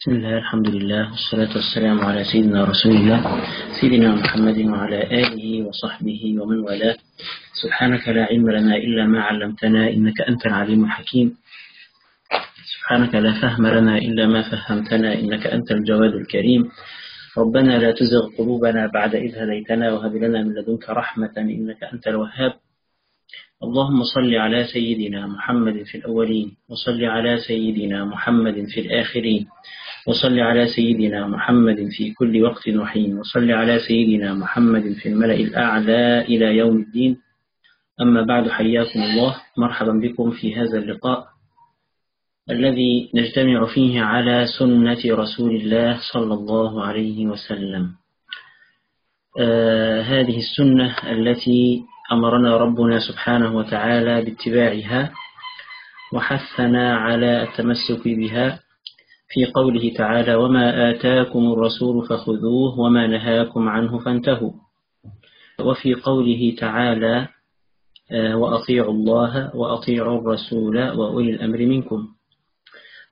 بسم الله الحمد لله والصلاة والسلام على سيدنا رسول الله سيدنا محمد وعلى آله وصحبه ومن والاه سبحانك لا علم لنا إلا ما علمتنا إنك أنت العليم الحكيم سبحانك لا فهم لنا إلا ما فهمتنا إنك أنت الجواد الكريم ربنا لا تزغ قلوبنا بعد إذ هديتنا وهب لنا من لدنك رحمة إنك أنت الوهاب اللهم صل على سيدنا محمد في الأولين وصل على سيدنا محمد في الآخرين وصل على سيدنا محمد في كل وقت وحين. وصل على سيدنا محمد في الملأ الأعلى إلى يوم الدين. أما بعد حياكم الله. مرحبا بكم في هذا اللقاء الذي نجتمع فيه على سنة رسول الله صلى الله عليه وسلم. آه هذه السنة التي أمرنا ربنا سبحانه وتعالى باتباعها وحثنا على التمسك بها. في قوله تعالى وما آتاكم الرسول فخذوه وما نهاكم عنه فانتهوا. وفي قوله تعالى وأطيعوا الله وأطيعوا الرسول وأولي الأمر منكم.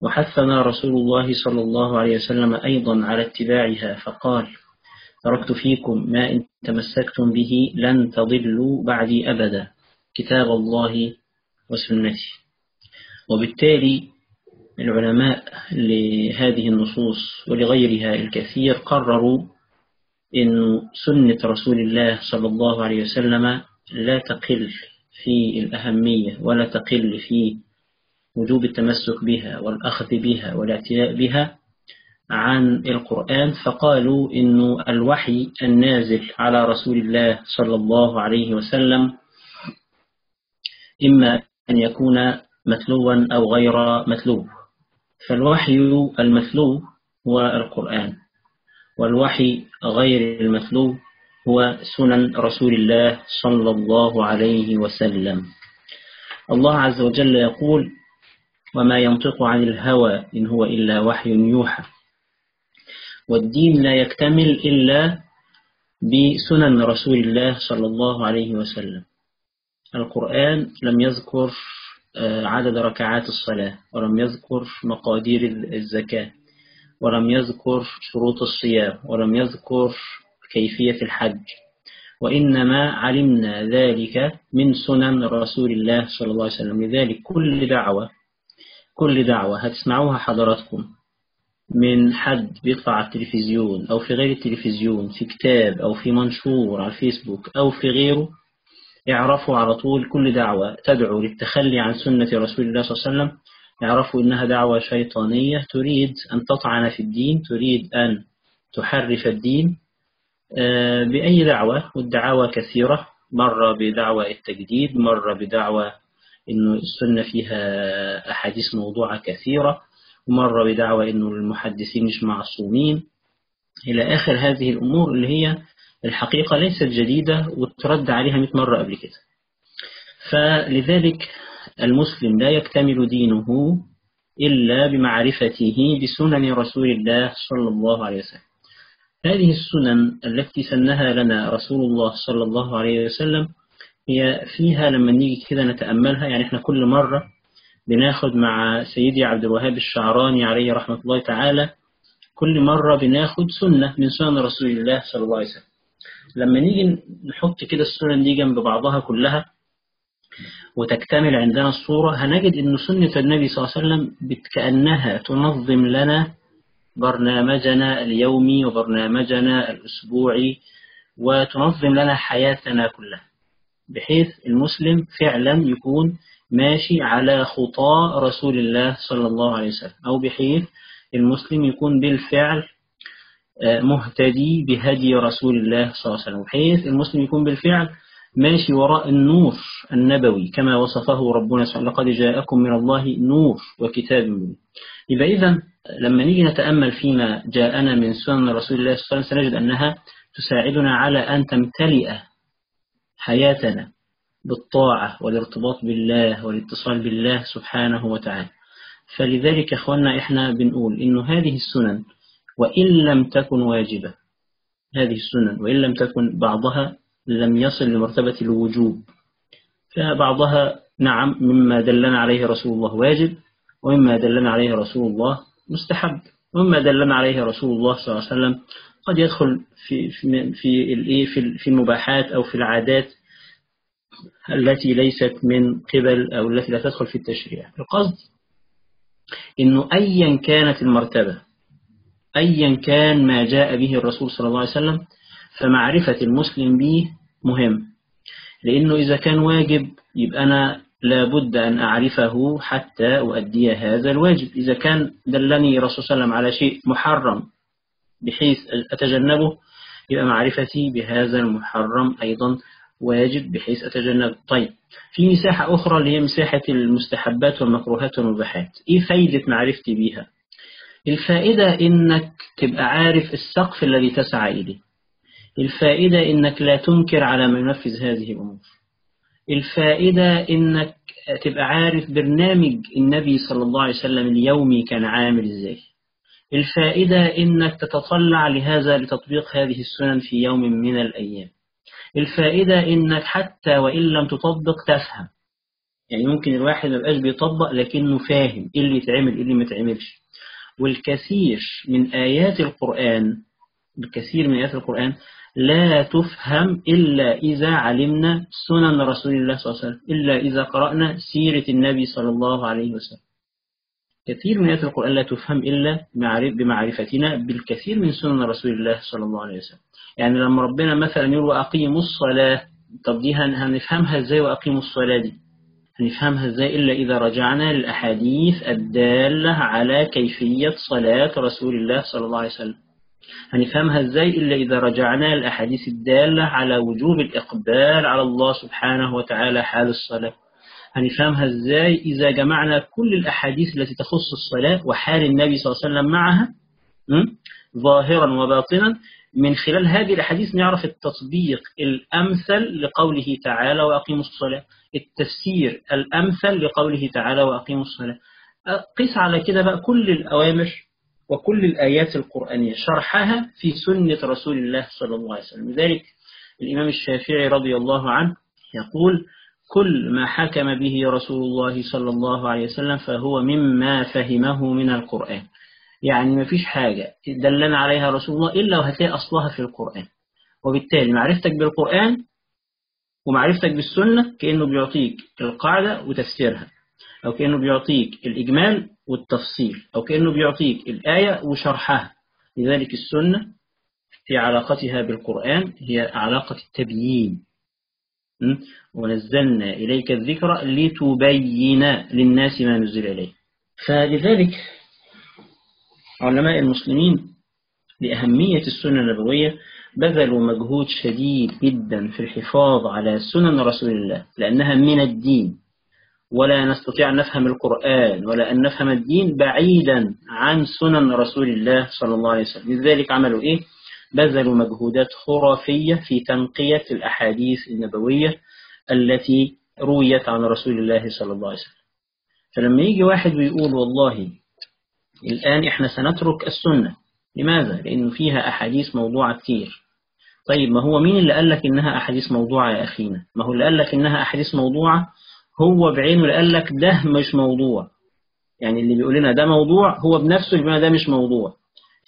وحثنا رسول الله صلى الله عليه وسلم أيضا على اتباعها فقال تركت فيكم ما إن تمسكتم به لن تضلوا بعدي أبدا كتاب الله وسنتي. وبالتالي العلماء لهذه النصوص ولغيرها الكثير قرروا أن سنة رسول الله صلى الله عليه وسلم لا تقل في الأهمية ولا تقل في وجوب التمسك بها والأخذ بها والاعتناء بها عن القرآن فقالوا إن الوحي النازل على رسول الله صلى الله عليه وسلم إما أن يكون متلوا أو غير متلو. فالوحي المتلو هو القرآن والوحي غير المتلو هو سنن رسول الله صلى الله عليه وسلم. الله عز وجل يقول وما ينطق عن الهوى إن هو إلا وحي يوحى والدين لا يكتمل إلا بسنن رسول الله صلى الله عليه وسلم. القرآن لم يذكر عدد ركعات الصلاة ولم يذكر مقادير الزكاة ولم يذكر شروط الصيام ولم يذكر كيفية الحج وإنما علمنا ذلك من سنن رسول الله صلى الله عليه وسلم. لذلك كل دعوة كل دعوة هتسمعوها حضراتكم من حد بيطلع على التلفزيون أو في غير التلفزيون في كتاب أو في منشور على الفيسبوك أو في غيره يعرفوا على طول كل دعوة تدعو للتخلي عن سنة رسول الله صلى الله عليه وسلم. يعرفوا إنها دعوة شيطانية تريد أن تطعن في الدين تريد أن تحرف الدين. بأي دعوة؟ والدعاوى كثيرة. مرة بدعوة التجديد مرة بدعوة إنه السنة فيها أحاديث موضوعة كثيرة ومرة بدعوة إنه المحدثين مش معصومين. إلى آخر هذه الأمور اللي هي الحقيقة ليست جديدة وترد عليها 100 مرة قبل كده. فلذلك المسلم لا يكتمل دينه إلا بمعرفته بسنن رسول الله صلى الله عليه وسلم. هذه السنن التي سنها لنا رسول الله صلى الله عليه وسلم هي فيها لما نيجي كده نتأملها يعني إحنا كل مرة بناخد مع سيدي عبد الوهاب الشعراني عليه رحمة الله تعالى كل مرة بناخد سنة من سنن رسول الله صلى الله عليه وسلم. لما نيجي نحط كده السنن دي جنب بعضها كلها وتكتمل عندنا الصورة هنجد أن سنة النبي صلى الله عليه وسلم كأنها تنظم لنا برنامجنا اليومي وبرنامجنا الأسبوعي وتنظم لنا حياتنا كلها بحيث المسلم فعلا يكون ماشي على خطى رسول الله صلى الله عليه وسلم أو بحيث المسلم يكون بالفعل مهتدي بهدي رسول الله صلى الله عليه وسلم. بحيث المسلم يكون بالفعل ماشي وراء النور النبوي كما وصفه ربنا سبحانه لقد جاءكم من الله نور وكتاب مبين يبقى إذا لما نيجي نتأمل فيما جاءنا من سنن رسول الله صلى الله عليه وسلم سنجد أنها تساعدنا على أن تمتلئ حياتنا بالطاعة والارتباط بالله والاتصال بالله سبحانه وتعالى. فلذلك أخوانا إحنا بنقول إنه هذه السنن وإن لم تكن واجبة هذه السنن وإن لم تكن بعضها لم يصل لمرتبة الوجوب. فبعضها نعم مما دلنا عليه رسول الله واجب ومما دلنا عليه رسول الله مستحب وما دلنا عليه رسول الله صلى الله عليه وسلم قد يدخل في في في في في المباحات أو في العادات التي ليست من قبل أو التي لا تدخل في التشريع. القصد إنه أيا كانت المرتبة أيا كان ما جاء به الرسول صلى الله عليه وسلم فمعرفة المسلم به مهم. لأنه إذا كان واجب يبقى أنا لابد أن أعرفه حتى أؤدي هذا الواجب. إذا كان دلني الرسول صلى الله عليه وسلم على شيء محرم بحيث أتجنبه يبقى معرفتي بهذا المحرم أيضا واجب بحيث أتجنب طيب في مساحة أخرى اللي هي مساحة المستحبات والمكروهات والمباحات. إيه فايدة معرفتي بيها الفائدة إنك تبقى عارف السقف الذي تسعى إليه. الفائدة إنك لا تنكر على من ينفذ هذه الأمور. الفائدة إنك تبقى عارف برنامج النبي صلى الله عليه وسلم اليومي كان عامل إزاي. الفائدة إنك تتطلع لهذا لتطبيق هذه السنن في يوم من الأيام. الفائدة إنك حتى وإن لم تطبق تفهم. يعني ممكن الواحد ما يبقاش بيطبق لكنه فاهم إيه اللي يتعمل إيه اللي ما يتعملش. والكثير من آيات القرآن الكثير من آيات القرآن لا تفهم إلا إذا علمنا سنن رسول الله صلى الله عليه وسلم إلا إذا قرأنا سيرة النبي صلى الله عليه وسلم. كثير من آيات القرآن لا تفهم إلا بمعرفتنا بالكثير من سنن رسول الله صلى الله عليه وسلم. يعني لما ربنا مثلا يقول وأقيموا الصلاة طب دي هنفهمها إزاي وأقيموا الصلاة دي؟ هنفهمها إزاي إلا إذا رجعنا للأحاديث الدالة على كيفية صلاة رسول الله صلى الله عليه وسلم. هنفهمها إزاي إلا إذا رجعنا للأحاديث الدالة على وجوب الإقبال على الله سبحانه وتعالى حال الصلاة. هنفهمها إزاي إذا جمعنا كل الأحاديث التي تخص الصلاة وحال النبي صلى الله عليه وسلم معها ظاهرا وباطنا من خلال هذه الأحاديث نعرف التطبيق الأمثل لقوله تعالى وأقيموا الصلاة. التفسير الأمثل لقوله تعالى وأقيموا الصلاة. قيس على كده بقى كل الأوامر وكل الآيات القرآنية شرحها في سنة رسول الله صلى الله عليه وسلم. لذلك الإمام الشافعي رضي الله عنه يقول كل ما حكم به رسول الله صلى الله عليه وسلم فهو مما فهمه من القرآن. يعني ما فيش حاجة دلنا عليها رسول الله إلا وهتلاقي أصلها في القرآن. وبالتالي معرفتك بالقرآن ومعرفتك بالسنة كأنه بيعطيك القاعدة وتفسيرها أو كأنه بيعطيك الإجمال والتفصيل أو كأنه بيعطيك الآية وشرحها. لذلك السنة في علاقتها بالقرآن هي علاقة التبيين. ونزلنا إليك الذكر لتبين للناس ما نزل إليه. فلذلك علماء المسلمين لأهمية السنة النبوية بذلوا مجهود شديد جدا في الحفاظ على سنن رسول الله لأنها من الدين. ولا نستطيع أن نفهم القرآن ولا أن نفهم الدين بعيدا عن سنن رسول الله صلى الله عليه وسلم. لذلك عملوا إيه؟ بذلوا مجهودات خرافية في تنقية الأحاديث النبوية التي رويت عن رسول الله صلى الله عليه وسلم. فلما يجي واحد ويقول والله الآن إحنا سنترك السنة. لماذا؟ لأنه فيها أحاديث موضوعة كتير. طيب ما هو مين اللي قال لك إنها أحاديث موضوعة يا أخينا؟ ما هو اللي قال لك إنها أحاديث موضوعة؟ هو بعينه اللي قال لك ده مش موضوع. يعني اللي بيقول لنا ده موضوع هو بنفسه اللي ده مش موضوع.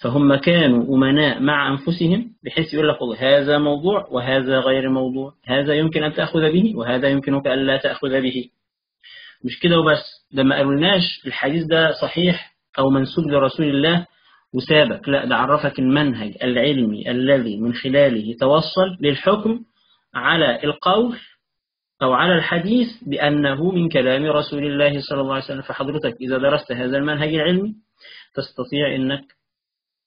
فهم كانوا أمناء مع أنفسهم بحيث يقول لك هذا موضوع وهذا غير موضوع. هذا يمكن أن تأخذ به وهذا يمكنك أن لا تأخذ به. مش كده وبس. ده ما قالولناش. الحديث ده صحيح. أو منسوب لرسول الله وسابك لا ده عرفك المنهج العلمي الذي من خلاله توصل للحكم على القول أو على الحديث بأنه من كلام رسول الله صلى الله عليه وسلم. فحضرتك إذا درست هذا المنهج العلمي تستطيع أنك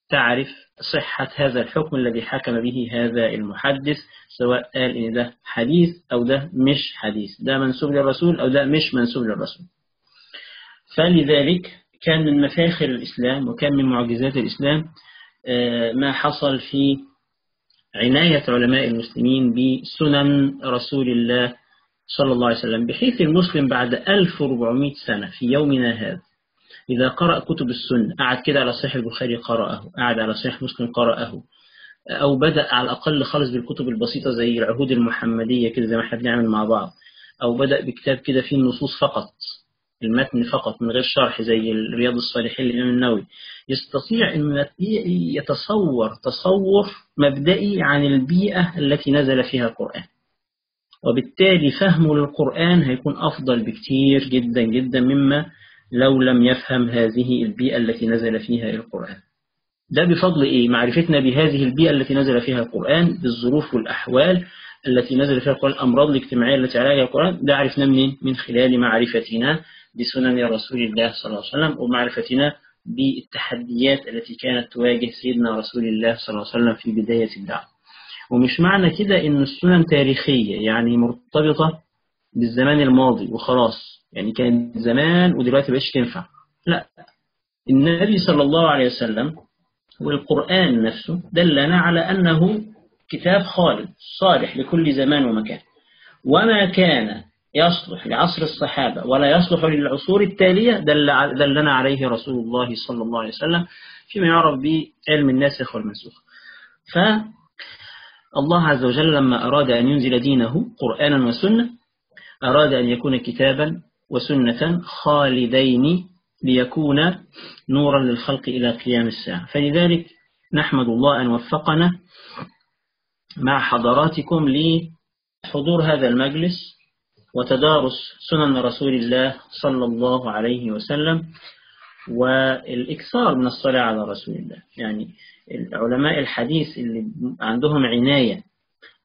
تعرف صحة هذا الحكم الذي حكم به هذا المحدث سواء قال إن ده حديث أو ده مش حديث. ده منسوب للرسول أو ده مش منسوب للرسول. فلذلك كان من مفاخر الإسلام وكان من معجزات الإسلام ما حصل في عناية علماء المسلمين بسنن رسول الله صلى الله عليه وسلم بحيث المسلم بعد 1400 سنة في يومنا هذا إذا قرأ كتب السنة قعد كده على صحيح البخاري قرأه قعد على صحيح مسلم قرأه أو بدأ على الأقل خالص بالكتب البسيطة زي العهود المحمدية كده زي ما إحنا بنعمل مع بعض أو بدأ بكتاب كده فيه النصوص فقط. المتن فقط من غير شرح زي رياض الصالحين للإمام النووي يستطيع أن يتصور تصور مبدئي عن البيئة التي نزل فيها القرآن وبالتالي فهمه للقرآن هيكون أفضل بكتير جدا جدا مما لو لم يفهم هذه البيئة التي نزل فيها القرآن ده بفضل إيه؟ معرفتنا بهذه البيئة التي نزل فيها القرآن بالظروف والأحوال التي نزل فيها القرآن الأمراض الاجتماعية التي علاجها القرآن ده عرفنا منين؟ من خلال معرفتنا بسنن رسول الله صلى الله عليه وسلم ومعرفتنا بالتحديات التي كانت تواجه سيدنا رسول الله صلى الله عليه وسلم في بداية الدعوة. ومش معنى كده إن السنن تاريخية يعني مرتبطة بالزمان الماضي وخلاص. يعني كان زمان ودلوقتي بقاش تنفع. لا. النبي صلى الله عليه وسلم والقرآن نفسه دلنا على أنه كتاب خالد صالح لكل زمان ومكان. وما كان يصلح لعصر الصحابة ولا يصلح للعصور التالية دل دلنا عليه رسول الله صلى الله عليه وسلم فيما يعرف بعلم الناسخ والمنسوخ فالله عز وجل لما أراد أن ينزل دينه قرآنا وسنة أراد أن يكون كتابا وسنة خالدين ليكون نورا للخلق إلى قيام الساعة. فلذلك نحمد الله أن وفقنا مع حضراتكم لحضور هذا المجلس وتدارس سنن رسول الله صلى الله عليه وسلم والإكثار من الصلاة على رسول الله. يعني علماء الحديث اللي عندهم عناية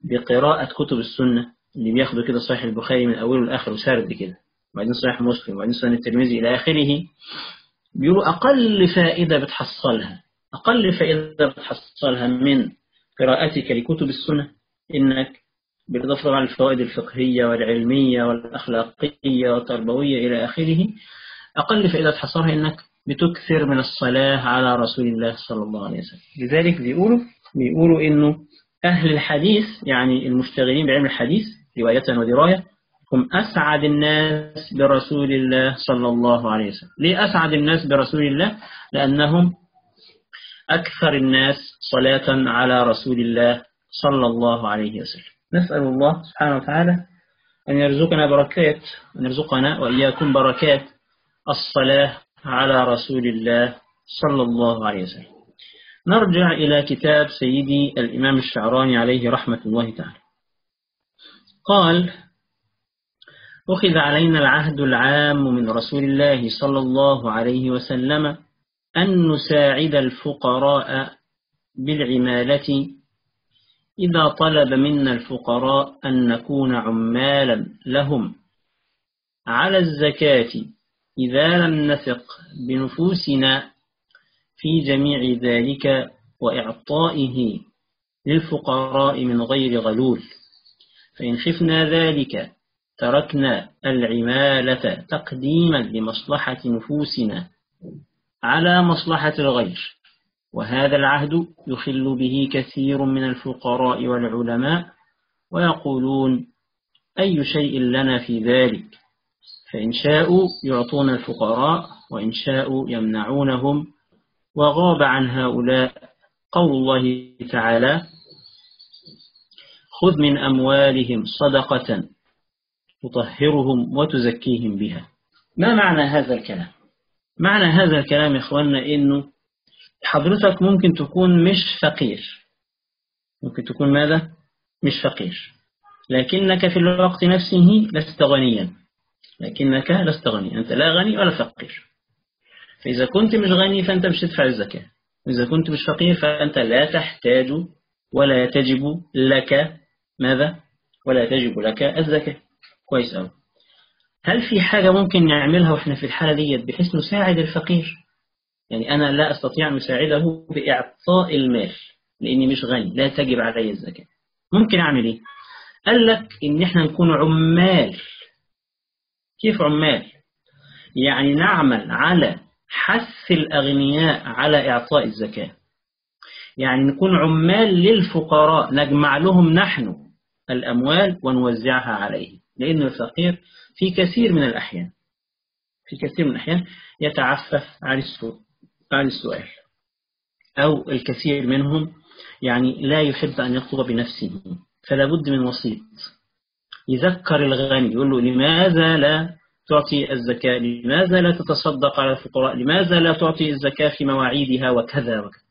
بقراءة كتب السنة اللي بياخدوا كده صحيح البخاري من أوله لآخره سرد كده وبعدين صحيح مسلم وبعدين سنن الترمذي إلى آخره بيقولوا أقل فائدة بتحصلها. أقل فائدة بتحصلها من قراءتك لكتب السنة إنك بالإضافة على الفوائد الفقهية والعلمية والأخلاقية والتربوية إلى آخره. أقل فائدة تحصلها إنك بتكثر من الصلاة على رسول الله صلى الله عليه وسلم. لذلك بيقولوا بيقولوا إنه أهل الحديث يعني المشتغلين بعلم الحديث رواية ودراية هم أسعد الناس برسول الله صلى الله عليه وسلم. ليه أسعد الناس برسول الله؟ لأنهم أكثر الناس صلاة على رسول الله صلى الله عليه وسلم. نسأل الله سبحانه وتعالى أن يرزقنا بركات أن يرزقنا وإياكم بركات الصلاة على رسول الله صلى الله عليه وسلم. نرجع إلى كتاب سيدي الإمام الشعراني عليه رحمة الله تعالى. قال أخذ علينا العهد العام من رسول الله صلى الله عليه وسلم أن نساعد الفقراء بالعمالة إذا طلب منا الفقراء أن نكون عمالا لهم. على الزكاة إذا لم نثق بنفوسنا في جميع ذلك وإعطائه للفقراء من غير غلول فإن خفنا ذلك تركنا العمالة تقديما لمصلحة نفوسنا على مصلحة الغير. وهذا العهد يخل به كثير من الفقراء والعلماء ويقولون أي شيء لنا في ذلك؟ فإن شاءوا يعطون الفقراء وإن شاءوا يمنعونهم وغاب عن هؤلاء قول الله تعالى خذ من أموالهم صدقة تطهرهم وتزكيهم بها. ما معنى هذا الكلام؟ معنى هذا الكلام إخواننا إنه حضرتك ممكن تكون مش فقير. ممكن تكون ماذا؟ مش فقير. لكنك في الوقت نفسه لست غنيا. لكنك لست غنيا. أنت لا غني ولا فقير. فإذا كنت مش غني فأنت مش تدفع الزكاة. وإذا كنت مش فقير فأنت لا تحتاج ولا تجب لك ماذا؟ ولا تجب لك الزكاة. كويس أوي. هل في حاجة ممكن نعملها وإحنا في الحالة ديت بحيث نساعد الفقير؟ يعني أنا لا أستطيع أن أساعده بإعطاء المال لأني مش غني لا تجب علي الزكاة. ممكن أعمل إيه؟ قال لك إن إحنا نكون عمال. كيف عمال؟ يعني نعمل على حث الأغنياء على إعطاء الزكاة. يعني نكون عمال للفقراء نجمع لهم نحن الأموال ونوزعها عليه لأن الفقير في كثير من الأحيان في كثير من الأحيان يتعفف عن السوء. عن السؤال. أو الكثير منهم يعني لا يحب أن يخطب بنفسه فلا بد من وسيط. يذكر الغني يقول له لماذا لا تعطي الزكاة؟ لماذا لا تتصدق على الفقراء؟ لماذا لا تعطي الزكاة في مواعيدها وكذا وكذا؟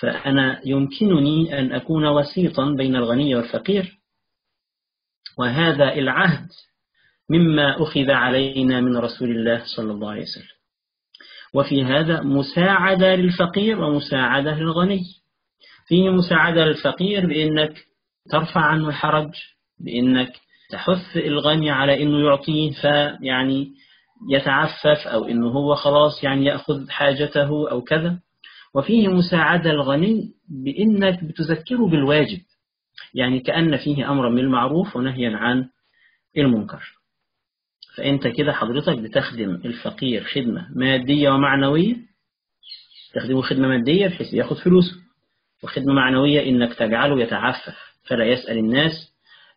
فأنا يمكنني أن أكون وسيطا بين الغني والفقير. وهذا العهد مما أخذ علينا من رسول الله صلى الله عليه وسلم. وفي هذا مساعدة للفقير ومساعدة للغني. فيه مساعدة للفقير بأنك ترفع عنه الحرج بأنك تحث الغني على أنه يعطيه فيعني يتعفف أو أنه هو خلاص يعني يأخذ حاجته أو كذا. وفيه مساعدة الغني بأنك بتذكره بالواجب يعني كأن فيه أمرا بالمعروف ونهيا عن المنكر. فأنت كده حضرتك بتخدم الفقير خدمة مادية ومعنوية؟ تخدمه خدمة مادية بحيث ياخد فلوسه. وخدمة معنوية إنك تجعله يتعفف فلا يسأل الناس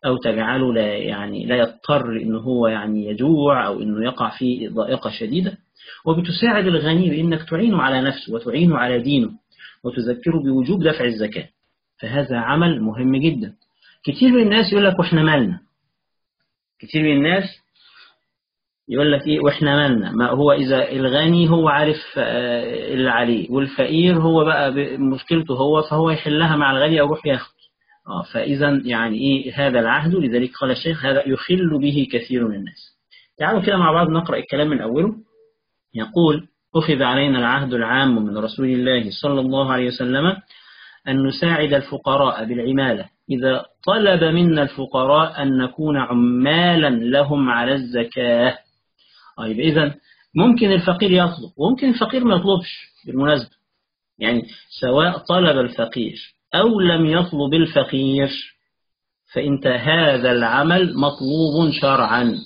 أو تجعله لا يعني لا يضطر إنه هو يعني يجوع أو إنه يقع في ضائقة شديدة. وبتساعد الغني بإنك تعينه على نفسه وتعينه على دينه وتذكره بوجوب دفع الزكاة. فهذا عمل مهم جدا. كتير من الناس يقول لك وإحنا مالنا؟ كتير من الناس يقول لك إيه وإحنا مالنا؟ ما هو إذا الغني هو عارف اللي عليه والفقير هو بقى مشكلته هو فهو يحلها مع الغني أو يروح ياخد. آه فإذا يعني إيه هذا العهد لذلك قال الشيخ هذا يخل به كثير من الناس. تعالوا كده مع بعض نقرأ الكلام من أوله. يقول أخذ علينا العهد العام من رسول الله صلى الله عليه وسلم أن نساعد الفقراء بالعمالة. إذا طلب منا الفقراء أن نكون عمالا لهم على الزكاة. طيب إذا ممكن الفقير يطلب وممكن الفقير ما يطلبش بالمناسبة. يعني سواء طلب الفقير أو لم يطلب الفقير فإنت هذا العمل مطلوب شرعا.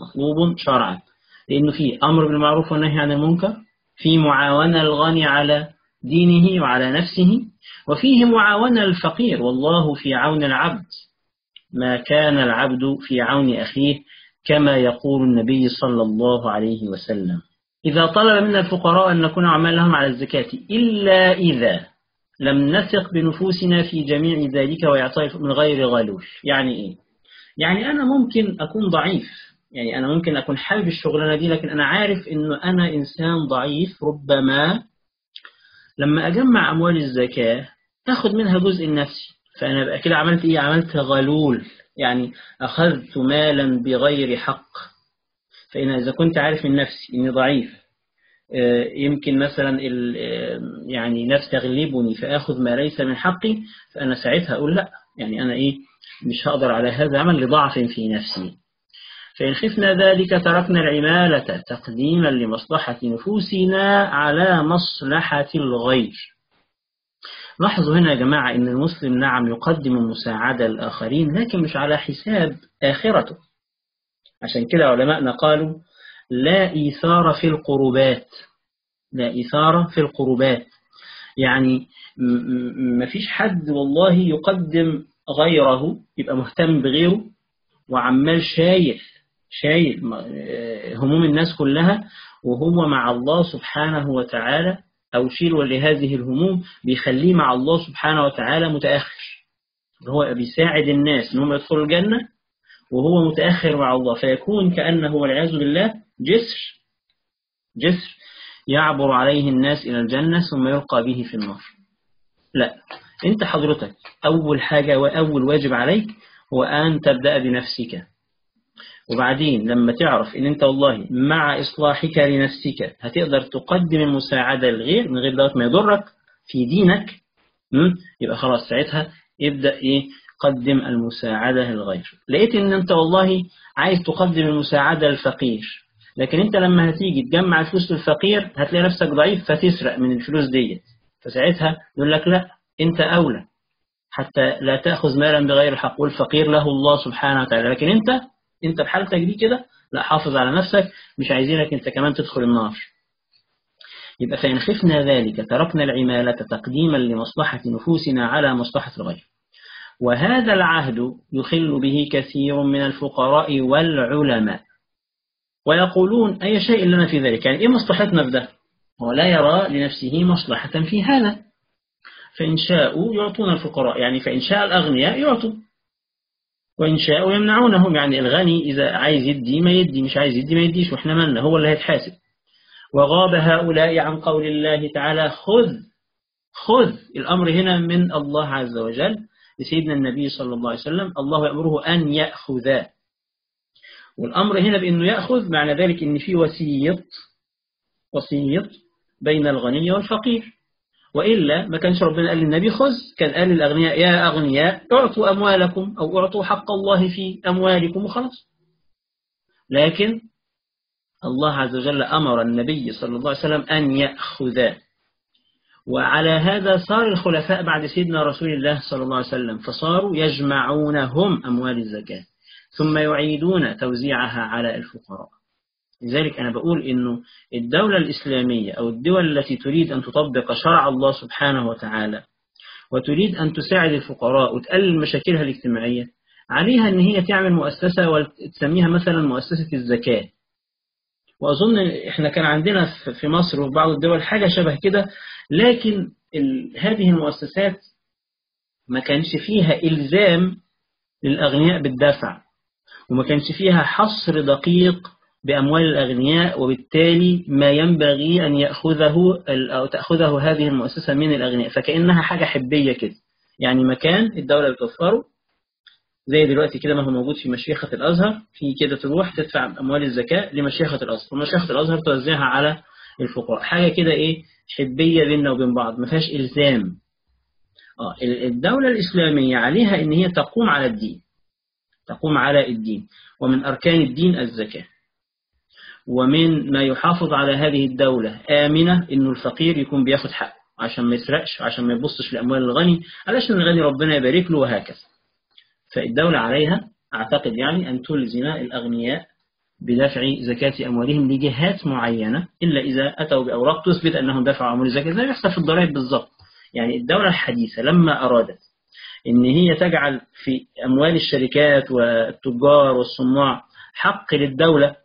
مطلوب شرعا. لأنه في أمر بالمعروف والنهي عن المنكر في معاونة الغني على دينه وعلى نفسه وفيه معاونة الفقير. والله في عون العبد ما كان العبد في عون أخيه كما يقول النبي صلى الله عليه وسلم. إذا طلب منا الفقراء أن نكون عمالهم على الزكاة إلا إذا لم نثق بنفوسنا في جميع ذلك ويعطي من غير غلول يعني إيه؟ يعني أنا ممكن أكون ضعيف. يعني أنا ممكن أكون حابب الشغلانة دي لكن أنا عارف إنه أنا إنسان ضعيف. ربما لما أجمع أموال الزكاة أخذ منها جزء لنفسي فأنا بقى كده عملت إيه؟ عملت غلول. يعني أخذت مالا بغير حق. فإن إذا كنت عارف من نفسي إني ضعيف يمكن مثلا يعني نفس تغلبني فآخذ ما ليس من حقي فأنا ساعتها أقول لا يعني أنا إيه مش هقدر على هذا العمل لضعف في نفسي. فإن خفنا ذلك تركنا العمالة تقديما لمصلحة نفوسنا على مصلحة الغير. لاحظوا هنا يا جماعة إن المسلم نعم يقدم المساعدة للآخرين لكن مش على حساب آخرته. عشان كده علماءنا قالوا لا إيثار في القربات لا إيثار في القربات. يعني ما فيش حد والله يقدم غيره يبقى مهتم بغيره وعمال شايل شايل هموم الناس كلها وهو مع الله سبحانه وتعالى أو شيل لهذه الهموم بيخليه مع الله سبحانه وتعالى متأخر. هو بيساعد الناس إنهم يدخلوا الجنة وهو متأخر مع الله. فيكون كأنه والعياذ بالله جسر جسر يعبر عليه الناس إلى الجنة ثم يلقى به في النار. لا أنت حضرتك أول حاجة وأول واجب عليك هو أن تبدأ بنفسك. وبعدين لما تعرف إن أنت والله مع إصلاحك لنفسك هتقدر تقدم المساعدة للغير من غير دوت ما يضرك في دينك يبقى خلاص ساعتها ابدأ إيه؟ قدم المساعدة للغير. لقيت إن أنت والله عايز تقدم المساعدة للفقير لكن أنت لما هتيجي تجمع الفلوس للفقير هتلاقي نفسك ضعيف فتسرق من الفلوس ديت. فساعتها يقول لك لا أنت أولى حتى لا تأخذ مالا بغير الحق والفقير له الله سبحانه وتعالى. لكن أنت انت بحالتك دي كده لا حافظ على نفسك مش عايزينك انت كمان تدخل النار. يبقى فإن خفنا ذلك تركنا العمالة تقديما لمصلحة نفوسنا على مصلحة الغير. وهذا العهد يخل به كثير من الفقراء والعلماء. ويقولون أي شيء لنا في ذلك؟ يعني إيه مصلحتنا في ده؟ هو لا يرى لنفسه مصلحة في هذا. فإن شاءوا يعطون الفقراء. يعني فإن شاء الأغنياء يعطوا. وإن شاءوا يمنعونهم يعني الغني إذا عايز يدي ما يدي مش عايز يدي ما يديش. وإحنا مالنا هو اللي هيتحاسب. وغاب هؤلاء عن قول الله تعالى خذ خذ الأمر هنا من الله عز وجل لسيدنا النبي صلى الله عليه وسلم. الله يأمره أن يأخذ. والأمر هنا بأنه يأخذ معنى ذلك أن في وسيط وسيط بين الغني والفقير. وإلا ما كانش ربنا قال للنبي خذ كان قال للأغنياء يا أغنياء أعطوا أموالكم أو أعطوا حق الله في أموالكم وخلاص. لكن الله عز وجل أمر النبي صلى الله عليه وسلم أن يأخذ. وعلى هذا صار الخلفاء بعد سيدنا رسول الله صلى الله عليه وسلم فصاروا يجمعونهم أموال الزكاة ثم يعيدون توزيعها على الفقراء. لذلك أنا بقول إنه الدولة الإسلامية أو الدول التي تريد أن تطبق شرع الله سبحانه وتعالى وتريد أن تساعد الفقراء وتقلل مشاكلها الاجتماعية عليها أن هي تعمل مؤسسة وتسميها مثلا مؤسسة الزكاة. وأظن إحنا كان عندنا في مصر وفي بعض الدول حاجة شبه كده لكن هذه المؤسسات ما كانش فيها إلزام للأغنياء بالدفع وما كانش فيها حصر دقيق بأموال الأغنياء وبالتالي ما ينبغي أن يأخذه أو تأخذه هذه المؤسسة من الأغنياء. فكأنها حاجة حبية كده. يعني مكان الدولة بتوفره زي دلوقتي كده ما هو موجود في مشيخة الأزهر في كده تروح تدفع أموال الزكاة لمشيخة الأزهر ومشيخة الأزهر توزعها على الفقراء. حاجة كده إيه؟ حبية بيننا وبين بعض ما فيهاش إلزام. آه الدولة الإسلامية عليها إن هي تقوم على الدين. تقوم على الدين. ومن أركان الدين الزكاة. ومن ما يحافظ على هذه الدولة آمنة إنه الفقير يكون بياخد حقه عشان ما يسرقش عشان ما يبصش لأموال الغني علشان الغني ربنا يبارك له وهكذا. فالدولة عليها أعتقد يعني أن تلزم الأغنياء بدفع زكاة أموالهم لجهات معينة إلا إذا أتوا بأوراق تثبت أنهم دفعوا أموال الزكاة. زي ما يحصل في الضرائب بالضبط يعني الدولة الحديثة لما أرادت إن هي تجعل في أموال الشركات والتجار والصناع حق للدولة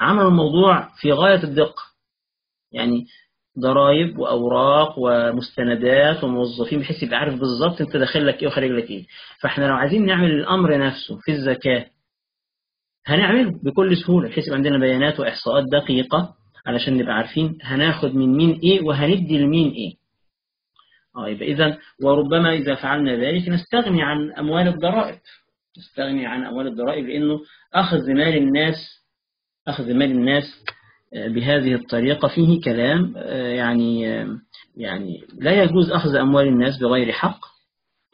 عملوا الموضوع في غاية الدقة. يعني ضرائب وأوراق ومستندات وموظفين بحيث يبقى عارف بالظبط أنت داخل لك إيه وخارج لك إيه. فإحنا لو عايزين نعمل الأمر نفسه في الزكاة هنعمله بكل سهولة بحيث يبقى عندنا بيانات وإحصاءات دقيقة علشان نبقى عارفين هناخد من مين إيه وهندي لمين إيه. آه يبقى إذا وربما إذا فعلنا ذلك نستغني عن أموال الضرائب. نستغني عن أموال الضرائب لأنه أخذ مال الناس أخذ مال الناس بهذه الطريقة. فيه كلام يعني يعني لا يجوز أخذ أموال الناس بغير حق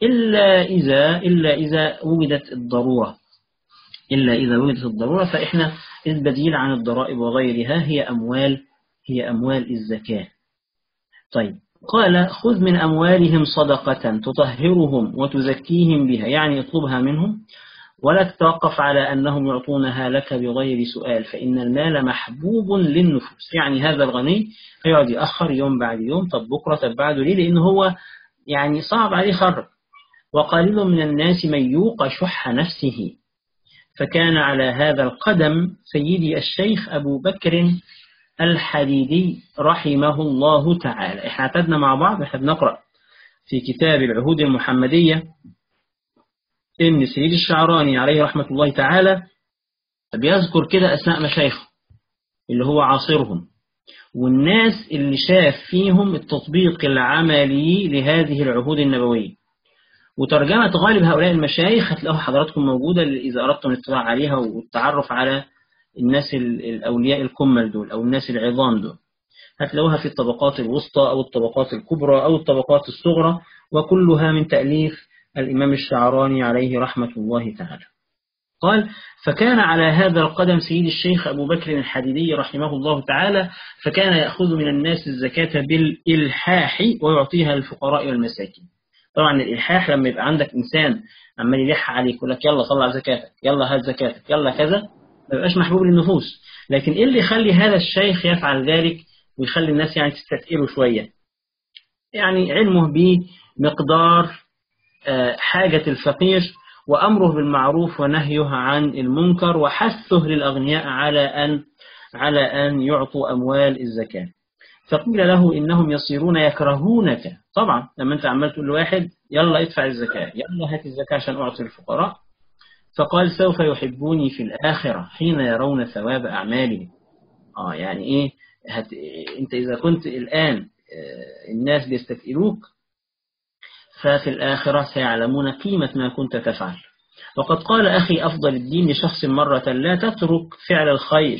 إلا إذا إلا إذا وجدت الضرورة. إلا إذا وجدت الضرورة فإحنا البديل عن الضرائب وغيرها هي أموال هي أموال الزكاة. طيب قال خذ من أموالهم صدقة تطهرهم وتزكيهم بها يعني اطلبها منهم. ولا تتوقف على أنهم يعطونها لك بغير سؤال فإن المال محبوب للنفوس. يعني هذا الغني يقعد يأخر يوم بعد يوم طب بكرة طب بعده ليه؟ لأنه هو يعني صعب عليه خرج. وقليل من الناس من يوق شح نفسه. فكان على هذا القدم سيدي الشيخ أبو بكر الحديدي رحمه الله تعالى. إحنا اعتدنا مع بعض إحنا بنقرأ في كتاب العهود المحمدية. ابن سيد الشعراني عليه رحمة الله تعالى بيذكر كده أسماء مشايخه اللي هو عاصرهم والناس اللي شاف فيهم التطبيق العملي لهذه العهود النبوية. وترجمة غالب هؤلاء المشايخ هتلاقوها حضراتكم موجودة إذا أردتم الاطلاع عليها والتعرف على الناس الأولياء الكمل دول أو الناس العظام دول. هتلاقوها في الطبقات الوسطى أو الطبقات الكبرى أو الطبقات الصغرى وكلها من تأليف الإمام الشعراني عليه رحمة الله تعالى. قال فكان على هذا القدم سيد الشيخ أبو بكر الحديدي رحمه الله تعالى فكان يأخذ من الناس الزكاة بالإلحاح ويعطيها للفقراء والمساكين. طبعا الإلحاح لما يبقى عندك إنسان عمال يلح عليك يقول لك يلا طلع زكاتك يلا هات زكاتك يلا كذا ما يبقاش محبوب للنفوس. لكن إيه اللي يخلي هذا الشيخ يفعل ذلك ويخلي الناس يعني تستثقله شوية؟ يعني علمه بمقدار حاجة الفقير وأمره بالمعروف ونهيه عن المنكر وحثه للأغنياء على أن على أن يعطوا أموال الزكاة. فقيل له إنهم يصيرون يكرهونك. طبعا لما أنت عمال تقول لواحد يلا ادفع الزكاة يلا هات الزكاة عشان أعطي الفقراء. فقال سوف يحبوني في الآخرة حين يرون ثواب أعمالهم. آه يعني إيه؟ هت... أنت إذا كنت الآن آه، الناس بيستثقلوك ففي الآخرة سيعلمون قيمة ما كنت تفعل. وقد قال أخي أفضل الدين لشخص مرة لا تترك فعل الخير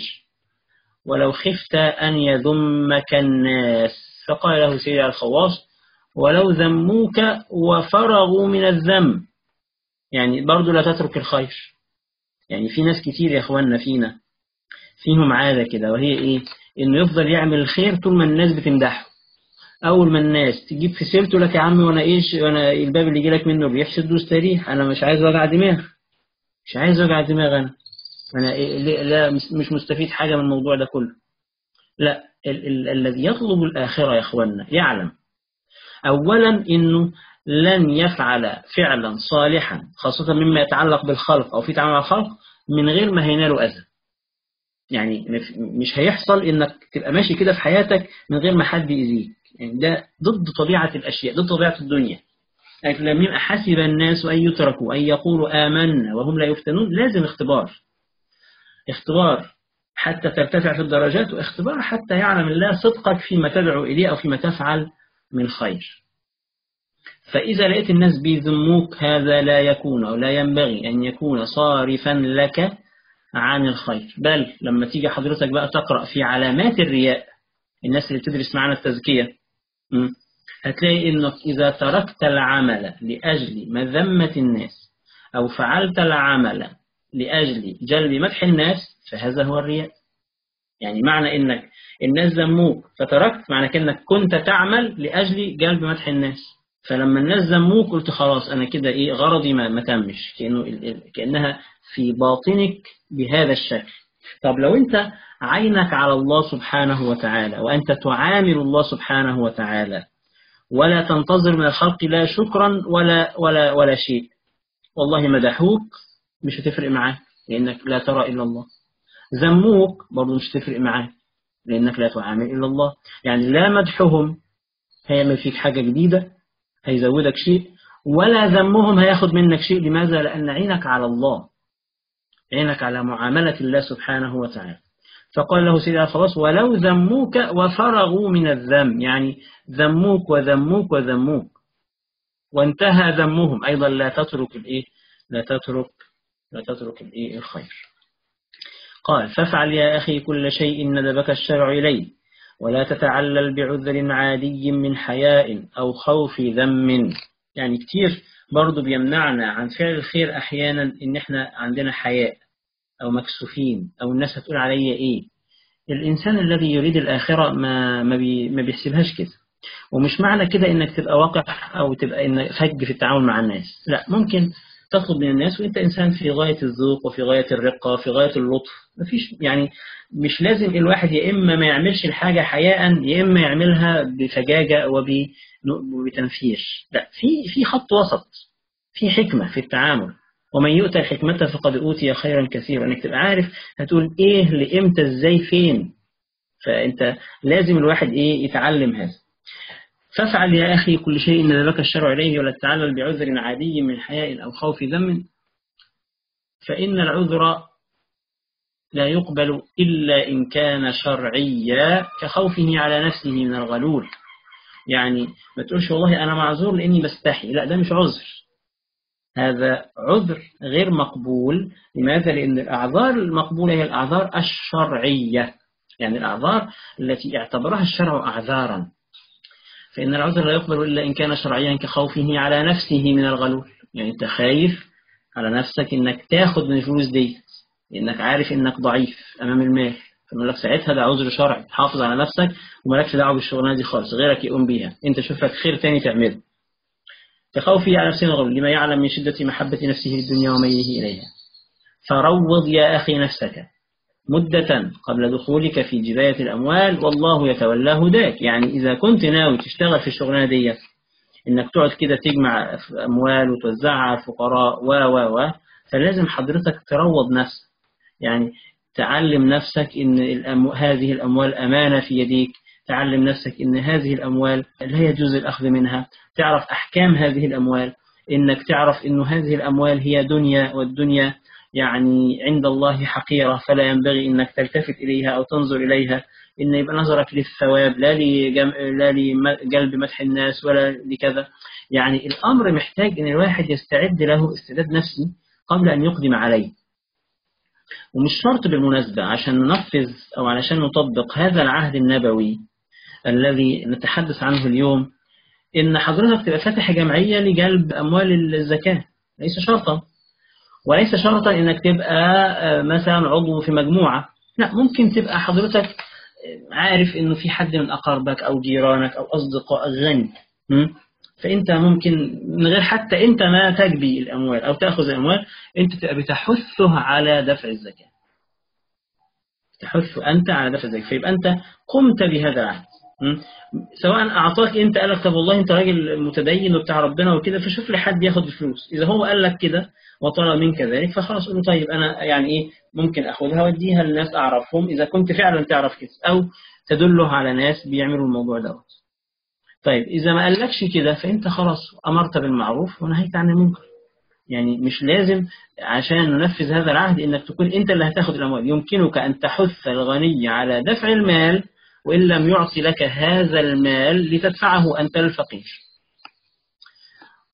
ولو خفت أن يذمك الناس. فقال له سيدي الخواص ولو ذموك وفرغوا من الذم. يعني برضو لا تترك الخير. يعني في ناس كتير يا إخواننا فينا فيهم عادة كده وهي إيه؟ إنه يفضل يعمل الخير طول ما الناس بتمدحه. أول ما الناس تجيب في سيرته لك يا عم وأنا إيش وأنا الباب اللي يجي لك منه الريح سد واستريح أنا مش عايز وجع دماغ مش عايز وجع دماغ أنا. أنا إيه لا مش مستفيد حاجة من الموضوع ده كله. لا ال ال الذي يطلب الآخرة يا إخواننا يعلم. اولا إنه لن يفعل فعلا صالحا خاصة مما يتعلق بالخلق أو في تعامل مع الخلق من غير ما هيناله أذى. يعني مش هيحصل إنك تبقى ماشي كده في حياتك من غير ما حد يأذيك. يعني ده ضد طبيعة الأشياء ضد طبيعة الدنيا. يعني لم يبقى حسب الناس أن يتركوا أن يقولوا آمنا وهم لا يفتنون؟ لازم اختبار. اختبار. حتى ترتفع في الدرجات واختبار حتى يعلم الله صدقك فيما تدعو إليه أو فيما تفعل من خير. فإذا لقيت الناس بيذموك هذا لا يكون أو لا ينبغي أن يكون صارفا لك عن الخير. بل لما تيجي حضرتك بقى تقرأ في علامات الرياء الناس اللي بتدرس معنا التزكية هتلاقي إنك إذا تركت العمل لأجل مذمة الناس أو فعلت العمل لأجل جلب مدح الناس فهذا هو الرياء. يعني معنى إنك الناس ذموك فتركت معنى كأنك كنت تعمل لأجل جلب مدح الناس. فلما الناس ذموك قلت خلاص أنا كده إيه غرضي ما, ما تمش كأنه كأنها في باطنك بهذا الشكل. طب لو أنت عينك على الله سبحانه وتعالى وأنت تعامل الله سبحانه وتعالى ولا تنتظر من الخلق لا شكرا ولا ولا ولا شيء والله مدحوك مش هتفرق معاك لأنك لا ترى إلا الله. ذموك برضه مش هتفرق معاك لأنك لا تعامل إلا الله. يعني لا مدحهم هيعمل فيك حاجة جديدة هيزودك شيء ولا ذمهم هياخد منك شيء. لماذا؟ لأن عينك على الله. عينك على معاملة الله سبحانه وتعالى. فقال له سيدنا خلاص ولو ذموك وفرغوا من الذم. يعني ذموك وذموك وذموك. وانتهى ذمهم. أيضا لا تترك الإيه؟ لا تترك لا تترك الإيه؟ الخير. قال فافعل يا أخي كل شيء ندبك الشرع إليه ولا تتعلل بعذر عادي من حياء أو خوف ذم. يعني كتير برضو بيمنعنا عن فعل الخير أحيانا إن إحنا عندنا حياء أو مكسوفين أو الناس هتقول عليا إيه. الإنسان الذي يريد الآخرة ما ما, بي ما بيحسبهاش كده. ومش معنى كده إنك تبقى واقع أو تبقى إنك فج في التعامل مع الناس. لا ممكن تطلب من الناس وانت إنسان في غاية الذوق وفي غاية الرقة وفي غاية اللطف. مفيش يعني مش لازم الواحد يا إما ما يعملش الحاجة حياء يا إما يعملها بفجاجة وبتنفير لا في في خط وسط في حكمة في التعامل. ومن يؤتى الحكمة فقد أوتي خيرا كثيرا. إنك تبقى عارف هتقول إيه لإمتى إزاي فين. فأنت لازم الواحد إيه يتعلم هذا. فافعل يا أخي كل شيء لك الشرع إليه ولا تتعلل بعذر عادي من حياء أو خوف ذم. فإن العذر لا يقبل إلا إن كان شرعيا كخوفه على نفسه من الغلول. يعني ما تقولش والله أنا معذور لأني بستحي. لا ده مش عذر. هذا عذر غير مقبول. لماذا؟ لأن الأعذار المقبولة هي الأعذار الشرعية. يعني الأعذار التي اعتبرها الشرع أعذارا. فإن العذر لا يقبل إلا إن كان شرعيا كخوفه على نفسه من الغلول. يعني أنت خايف على نفسك إنك تاخد من الفلوس دي لأنك عارف إنك ضعيف أمام المال. فنقول لك ساعتها ده عذر شرعي تحافظ على نفسك ومالكش دعوة بالشغلانة دي خالص غيرك يقوم بيها. أنت شوف لك خير تاني تعمله. كخوفه على نفسه الغلول لما يعلم من شدة محبة نفسه للدنيا وميله إليها. فروض يا أخي نفسك. مدة قبل دخولك في جباية الأموال والله يتولى هداك. يعني إذا كنت ناوي تشتغل في الشغلانة دي إنك تقعد كده تجمع أموال وتوزعها على الفقراء و و و فلازم حضرتك تروض نفسك. يعني تعلم نفسك إن الأمو... هذه الأموال أمانة في يديك. تعلم نفسك إن هذه الأموال لا يجوز الأخذ منها. تعرف أحكام هذه الأموال. إنك تعرف إن هذه الأموال هي دنيا والدنيا يعني عند الله حقيرة فلا ينبغي أنك تلتفت إليها أو تنظر إليها. إن يبقى نظرك للثواب لا لجم... لا لقلب مدح الناس ولا لكذا. يعني الأمر محتاج أن الواحد يستعد له استعداد نفسي قبل أن يقدم عليه. ومش شرط بالمناسبة عشان ننفذ أو علشان نطبق هذا العهد النبوي الذي نتحدث عنه اليوم إن حضرتك تبقى فاتح جمعية لجلب أموال الزكاة. ليس شرطا. وليس شرطا إنك تبقى مثلا عضو في مجموعة. لا ممكن تبقى حضرتك عارف إنه في حد من أقاربك أو جيرانك أو أصدقائك غني. فأنت ممكن من غير حتى أنت ما تجبي الأموال أو تأخذ الأموال أنت تبقى بتحثه على دفع الزكاة. تحث أنت على دفع الزكاة. فيبقى أنت قمت بهذا العهد. سواء أعطاك أنت قال لك طب والله أنت راجل متدين وبتاع ربنا وكده فشوف لي حد ياخد الفلوس. إذا هو قال لك كده وطلب منك ذلك فخلاص قول طيب أنا يعني إيه ممكن أخذها وأديها للناس أعرفهم إذا كنت فعلا تعرف كده أو تدله على ناس بيعملوا الموضوع دوت. طيب إذا ما قالكش كده فأنت خلاص أمرت بالمعروف ونهيت عن المنكر. يعني مش لازم عشان ننفذ هذا العهد إنك تكون أنت اللي هتاخد الأموال. يمكنك أن تحث الغني على دفع المال وإن لم يعطي لك هذا المال لتدفعه أنت الفقير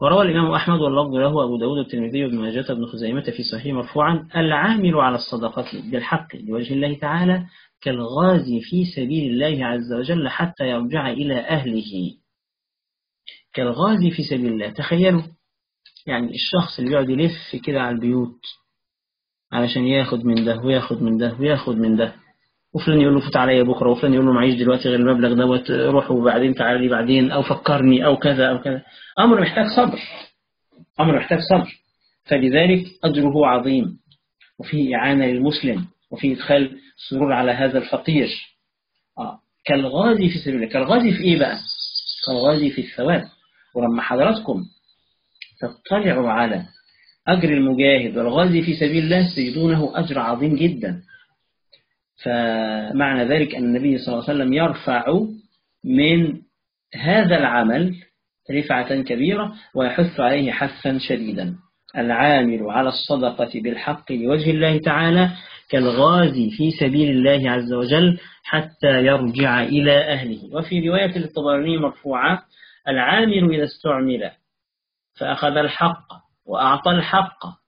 وروى الإمام أحمد واللفظ له أبو داود الترمذي وابن ماجه بن خزيمة في صحيح مرفوعا العامل على الصدقة بالحق لوجه الله تعالى كالغازي في سبيل الله عز وجل حتى يرجع إلى أهله. كالغازي في سبيل الله تخيلوا يعني الشخص اللي يقعد يلف كده على البيوت علشان ياخد من ده وياخد من ده وياخد من ده. وفلان يقول له فوت عليا بكرة وفلان يقول له معيش دلوقتي غير المبلغ دوت روح وبعدين تعالى لي بعدين أو فكرني أو كذا أو كذا. أمر محتاج صبر. أمر محتاج صبر. فلذلك أجره عظيم. وفيه إعانة للمسلم وفيه إدخال سرور على هذا الفقير. آه. كالغازي في سبيل الله. كالغازي في إيه بقى؟ كالغازي في الثواب. ولما حضراتكم تطلعوا على أجر المجاهد. والغازي في سبيل الله تجدونه أجر عظيم جدا. فمعنى ذلك أن النبي صلى الله عليه وسلم يرفع من هذا العمل رفعة كبيرة ويحث عليه حثا شديدا. العامل على الصدقة بالحق لوجه الله تعالى كالغازي في سبيل الله عز وجل حتى يرجع إلى أهله. وفي رواية الطبراني مرفوعة العامل إذا استعمل فأخذ الحق وأعطى الحق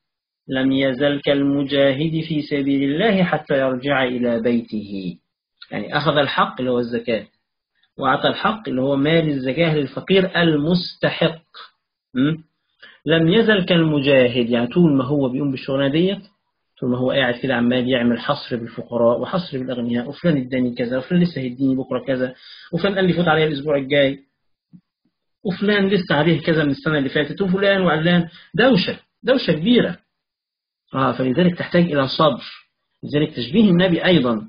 لم يزل كالمجاهد في سبيل الله حتى يرجع إلى بيته. يعني أخذ الحق اللي هو الزكاة وأعطى الحق اللي هو مال الزكاة للفقير المستحق. لم يزل كالمجاهد يعني طول ما هو بيقوم بالشغلانة ديت طول ما هو قاعد كده عمال يعمل حصر بالفقراء وحصر بالأغنياء وفلان اداني كذا وفلان لسه هيديني بكرة كذا وفلان قال لي فوت عليا الأسبوع الجاي وفلان لسه عليه كذا من السنة اللي فاتت وفلان وعلان. دوشة دوشة كبيرة. فلذلك تحتاج إلى صبر. لذلك تشبيه النبي أيضا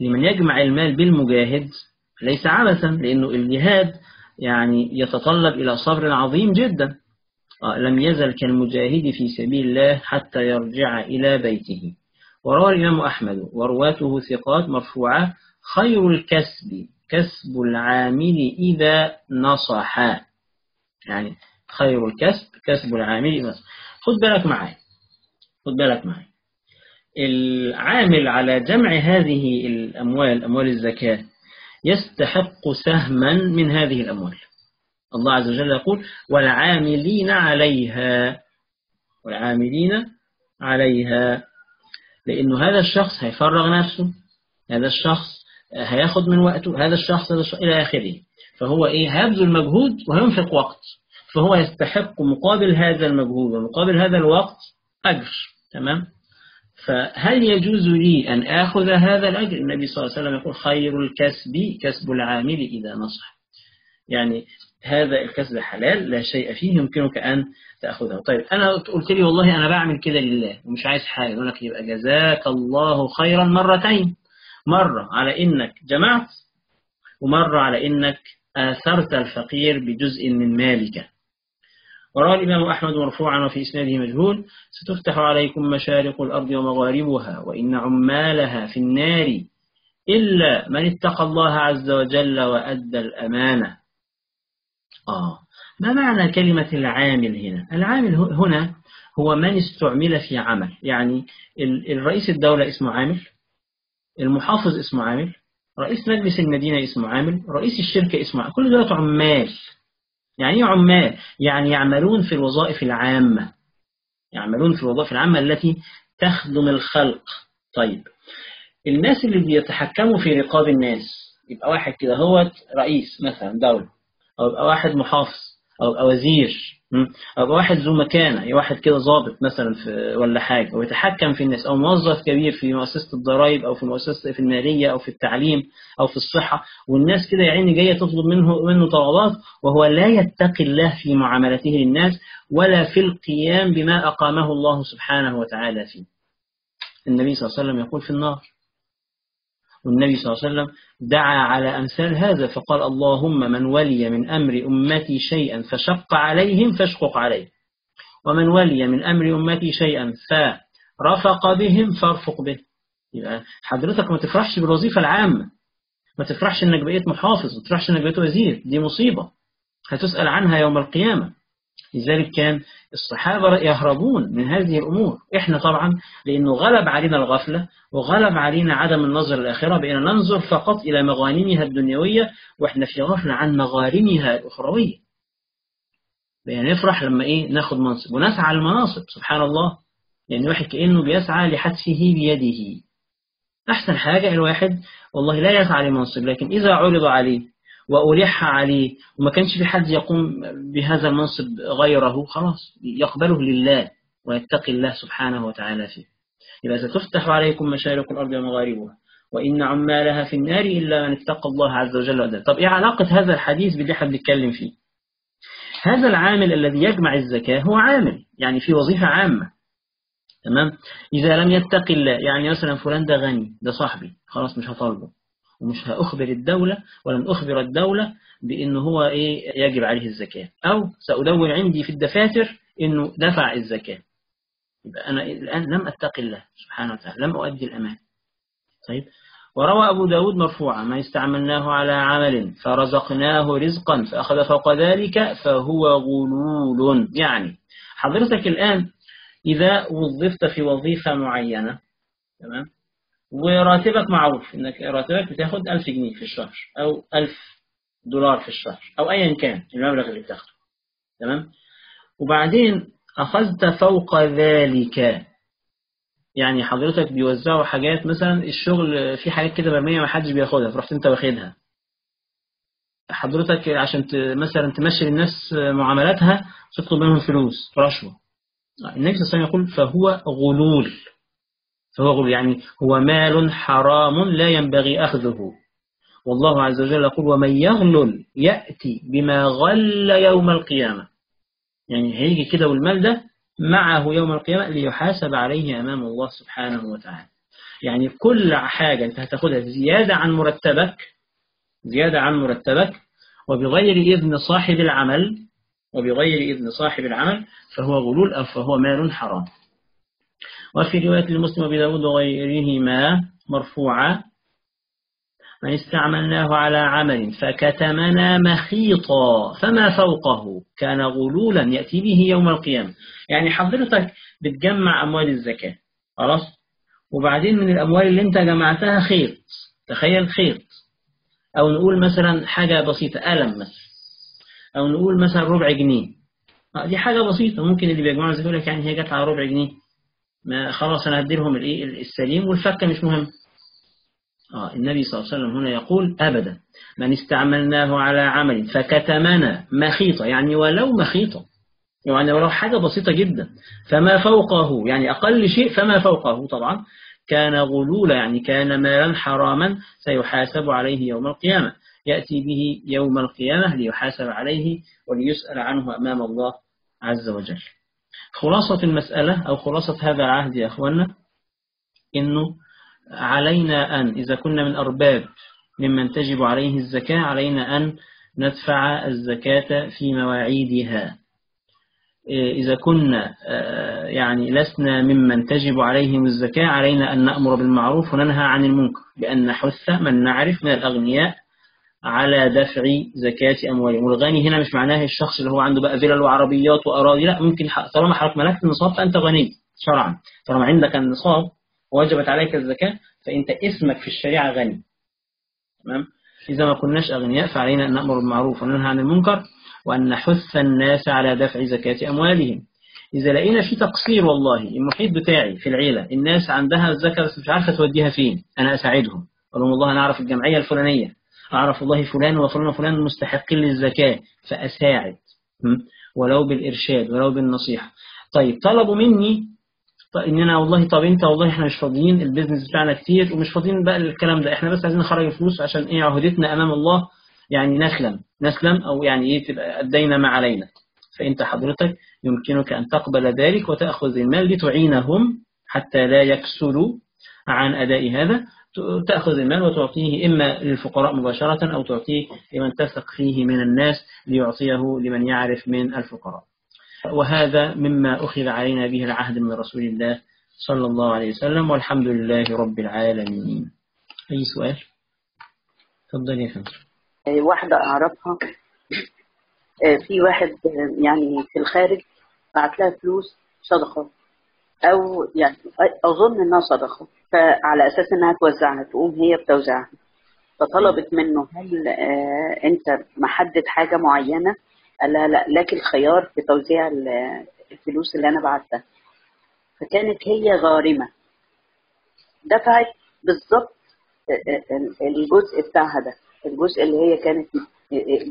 لمن يجمع المال بالمجاهد ليس عبثا لأنه الجهاد يعني يتطلب إلى صبر عظيم جدا. آه لم يزل كالمجاهد في سبيل الله حتى يرجع إلى بيته. وروى الإمام أحمد ورواته ثقات مرفوعة خير الكسب كسب العامل إذا نصح. يعني خير الكسب كسب العامل إذا نصح. خد بالك معي خد بالك معي العامل على جمع هذه الأموال أموال الزكاة يستحق سهما من هذه الأموال. الله عز وجل يقول والعاملين عليها والعاملين عليها. لأنه هذا الشخص هيفرغ نفسه هذا الشخص هياخد من وقته هذا الشخص, هذا الشخص إلى آخره. فهو إيه؟ هيبذل مجهود وينفق وقت. فهو يستحق مقابل هذا المجهود ومقابل هذا الوقت أجر. تمام؟ فهل يجوز لي أن آخذ هذا الأجر؟ النبي صلى الله عليه وسلم يقول خير الكسب كسب العامل إذا نصح. يعني هذا الكسب حلال لا شيء فيه يمكنك أن تأخذه. طيب أنا قلت لي والله أنا بعمل كده لله ومش عايز حاجة يقول لك يبقى جزاك الله خيرا مرتين. مرة على إنك جمعت ومرة على إنك آثرت الفقير بجزء من مالك. وروى الإمام أحمد مرفوعا وفي إسناده مجهول ستفتح عليكم مشارق الأرض ومغاربها وإن عمالها في النار إلا من اتقى الله عز وجل وأدى الأمانة. آه ما معنى كلمة العامل هنا؟ العامل هنا هو من استعمل في عمل يعني الرئيس الدولة اسمه عامل المحافظ اسمه عامل رئيس مجلس المدينة اسمه عامل رئيس الشركة اسمه عامل كل دول عمال. يعني إيه عمال؟ يعني يعملون في الوظائف العامة. يعملون في الوظائف العامة التي تخدم الخلق. طيب الناس اللي بيتحكموا في رقاب الناس يبقى واحد كده هو رئيس مثلا دولة أو يبقى واحد محافظ. أو يبقى وزير أو يبقى واحد ذو مكانة يعني واحد كده ضابط مثلا في ولا حاجة ويتحكم في الناس أو موظف كبير في مؤسسة الضرائب أو في مؤسسة في المالية أو في التعليم أو في الصحة والناس كده يا عيني جاية تطلب منه منه طلبات وهو لا يتقي الله في معاملته للناس ولا في القيام بما أقامه الله سبحانه وتعالى فيه. النبي صلى الله عليه وسلم يقول في النار. والنبي صلى الله عليه وسلم دعا على أمثال هذا فقال اللهم من ولي من أمر أمتي شيئا فشق عليهم فاشقق عليه. ومن ولي من أمر أمتي شيئا فرفق بهم فارفق به. يبقى حضرتك ما تفرحش بالوظيفة العامة. ما تفرحش إنك بقيت محافظ ما تفرحش إنك بقيت وزير. دي مصيبة. هتسأل عنها يوم القيامة. لذلك كان الصحابة يهربون من هذه الأمور. إحنا طبعا لأنه غلب علينا الغفلة وغلب علينا عدم النظر الآخرة بأن ننظر فقط إلى مغانمها الدنيوية وإحنا في غفلة عن مغارمها الأخروية. يعني نفرح لما إيه ناخد منصب. ونسعى المناصب سبحان الله. يعني واحد كأنه بيسعى لحتفه بيده. أحسن حاجة الواحد والله لا يسعى لمنصب لكن إذا عرض عليه وألح عليه. وما كانش في حد يقوم بهذا المنصب غيره خلاص يقبله لله ويتقي الله سبحانه وتعالى فيه. إذا ستفتح عليكم مشارق الأرض ومغاربها وإن عمالها في النار إلا من اتقى الله عز وجل وأدل طب إيه علاقة هذا الحديث باللي إحنا بنتكلم فيه؟ هذا العامل الذي يجمع الزكاة هو عامل يعني في وظيفة عامة. تمام؟ إذا لم يتقي الله يعني مثلا فلان ده غني ده صاحبي خلاص مش هطالبه. ومش هأخبر الدولة ولن أخبر الدولة بأنه هو إيه يجب عليه الزكاة. أو سأدون عندي في الدفاتر أنه دفع الزكاة. يبقى أنا الآن لم أتقي الله سبحانه وتعالى لم أؤدي الأمان. طيب. وروى أبو داود مرفوعا ما استعملناه على عمل فرزقناه رزقا فأخذ فوق ذلك فهو غلول. يعني حضرتك الآن إذا وظفت في وظيفة معينة تمام؟ وراتبك معروف. إنك راتبك بتاخد 1000 جنيه في الشهر أو 1000 دولار في الشهر أو ايا كان المبلغ اللي بتاخده. تمام؟ وبعدين أخذت فوق ذلك. يعني حضرتك بيوزعوا حاجات مثلا الشغل في حاجات كده مرميه ما حدش بياخدها فرحت أنت واخدها. حضرتك عشان مثلا تمشي الناس معاملاتها تطلب منهم فلوس رشوة. النبي صلى الله عليه وسلم يقول فهو غلول. فهو يعني هو مال حرام لا ينبغي أخذه. والله عز وجل يقول ومن يغلل يأتي بما غل يوم القيامة. يعني هيجي كده والمال ده معه يوم القيامة ليحاسب عليه أمام الله سبحانه وتعالى. يعني كل حاجة أنت هتاخدها زيادة عن مرتبك زيادة عن مرتبك وبغير إذن صاحب العمل وبغير إذن صاحب العمل فهو غلول أو فهو مال حرام. وفي رواية المسلم وأبي داود وغيرهما مرفوعة. من استعملناه على عمل فكتمنا مخيطا فما فوقه كان غلولا يأتي به يوم القيامة. يعني حضرتك بتجمع أموال الزكاة خلاص؟ وبعدين من الأموال اللي أنت جمعتها خيط تخيل خيط. أو نقول مثلا حاجة بسيطة قلم مثلا. أو نقول مثلا ربع جنيه. دي حاجة بسيطة ممكن اللي بيجمعوا الزكاة لك يعني هي جت على ربع جنيه. ما خلاص أنا هديلهم الإيه؟ السليم والفكة مش مهم. آه النبي صلى الله عليه وسلم هنا يقول أبدا من استعملناه على عمل فكتمنا مخيطة. يعني ولو مخيطة. يعني ولو حاجة بسيطة جدا. فما فوقه يعني أقل شيء فما فوقه طبعا. كان غلولا يعني كان مالا حراما سيحاسب عليه يوم القيامة. يأتي به يوم القيامة ليحاسب عليه وليسأل عنه أمام الله عز وجل. خلاصة المسألة أو خلاصة هذا العهد يا أخوانا إنه علينا أن إذا كنا من أرباب ممن تجب عليه الزكاة علينا أن ندفع الزكاة في مواعيدها. إذا كنا يعني لسنا ممن تجب عليهم الزكاة علينا أن نأمر بالمعروف وننهى عن المنكر بأن نحث من نعرف من الأغنياء على دفع زكاة أموالهم والغني هنا مش معناه الشخص اللي هو عنده بقى فيلل وعربيات وأراضي لا ممكن طالما حضرتك ملكت النصاب فأنت غني شرعا. طالما عندك النصاب وجبت عليك الزكاة فأنت اسمك في الشريعة غني. تمام؟ إذا ما كناش أغنياء فعلينا أن نأمر بالمعروف وننهى عن المنكر وأن نحث الناس على دفع زكاة أموالهم. إذا لقينا في تقصير والله المحيط بتاعي في العيلة الناس عندها الزكاة بس مش عارفة توديها فين أنا أساعدهم. أقول لهم والله أنا أعرف الجمعية الفلانية. أعرف والله فلان وفلان وفلان مستحقين للزكاة فأساعد. ولو بالإرشاد ولو بالنصيحة. طيب طلبوا مني ان أنا والله طب أنت والله إحنا مش فاضيين البيزنس بتاعنا كتير ومش فاضيين بقى الكلام ده. إحنا بس عايزين نخرج الفلوس عشان إيه عهدتنا أمام الله يعني نسلم. نسلم أو يعني إيه تبقى أدينا ما علينا. فأنت حضرتك يمكنك أن تقبل ذلك وتأخذ المال لتعينهم حتى لا يكسلوا عن أداء هذا. تأخذ المال وتعطيه إما للفقراء مباشرة أو تعطيه لمن تثق فيه من الناس ليعطيه لمن يعرف من الفقراء. وهذا مما أخذ علينا به العهد من رسول الله صلى الله عليه وسلم والحمد لله رب العالمين. أي سؤال؟ تفضل يا فندم. واحدة أعرفها. في واحد يعني في الخارج بعت لها فلوس صدقة أو يعني أظن إنها صدقة. فعلى أساس إنها توزعها تقوم هي بتوزعها. فطلبت منه هل أنت محدد حاجة معينة؟ قال لها لأ لك الخيار في توزيع الفلوس اللي أنا بعتها. فكانت هي غارمة. دفعت بالظبط الجزء بتاعها ده الجزء اللي هي كانت